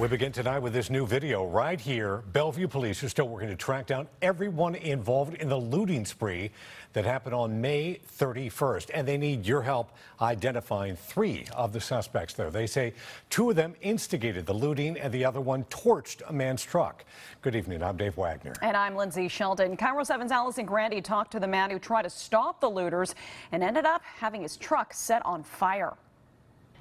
We begin tonight with this new video right here. Bellevue police are still working to track down everyone involved in the looting spree that happened on May 31st. And they need your help identifying three of the suspects there. They say two of them instigated the looting and the other one torched a man's truck. Good evening. I'm Dave Wagner. And I'm Lindsay Sheldon. KIRO 7's Alison Grande talked to the man who tried to stop the looters and ended up having his truck set on fire.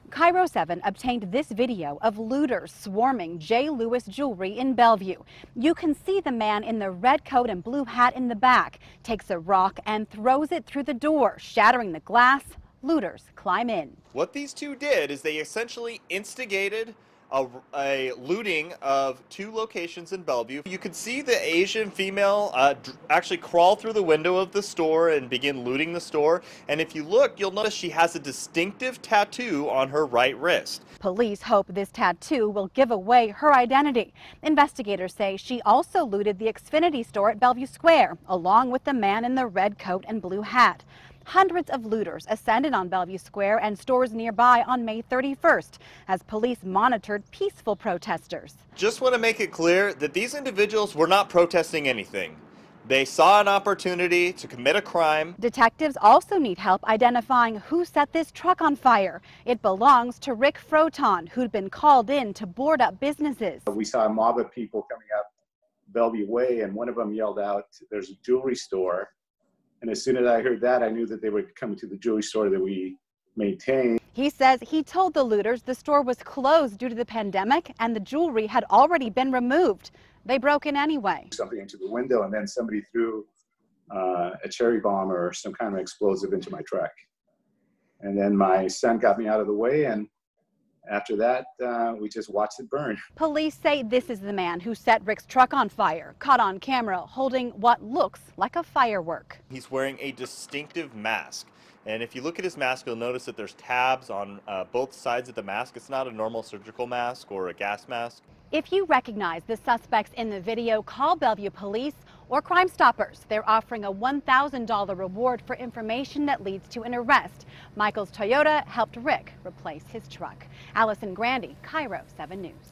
KIRO 7 obtained this video of looters swarming J. Lewis Jewelry in Bellevue. You can see the man in the red coat and blue hat in the back takes a rock and throws it through the door, shattering the glass. Looters climb in. What these two did is they essentially instigated a, a, looting of two locations in Bellevue. You could see the Asian female uh, actually crawl through the window of the store and begin looting the store. And if you look, you'll notice she has a distinctive tattoo on her right wrist. Police hope this tattoo will give away her identity. Investigators say she also looted the Xfinity store at Bellevue Square, along with the man in the red coat and blue hat. Hundreds of looters ascended on Bellevue Square and stores nearby on May 31st as police monitored peaceful protesters. Just want to make it clear that these individuals were not protesting anything. They saw an opportunity to commit a crime. Detectives also need help identifying who set this truck on fire. It belongs to Rick Froton, who'd been called in to board up businesses. We saw a mob of people coming up Bellevue Way, and one of them yelled out, There's a jewelry store and as soon as I heard that, I knew that they were coming to the jewelry store that we maintain. He says he told the looters the store was closed due to the pandemic and the jewelry had already been removed. They broke in anyway. Something into the window, and then somebody threw uh, a cherry bomb or some kind of explosive into my truck. And then my son got me out of the way, and after that, uh, we just watched it burn. Police say this is the man who set Rick's truck on fire, caught on camera holding what looks like a firework. He's wearing a distinctive mask. And if you look at his mask, you'll notice that there's tabs on uh, both sides of the mask. It's not a normal surgical mask or a gas mask. If you recognize the suspects in the video, call Bellevue Police or Crime Stoppers. They're offering a $1,000 reward for information that leads to an arrest. Michael's Toyota helped Rick replace his truck. Alison Grande, KIRO 7 News.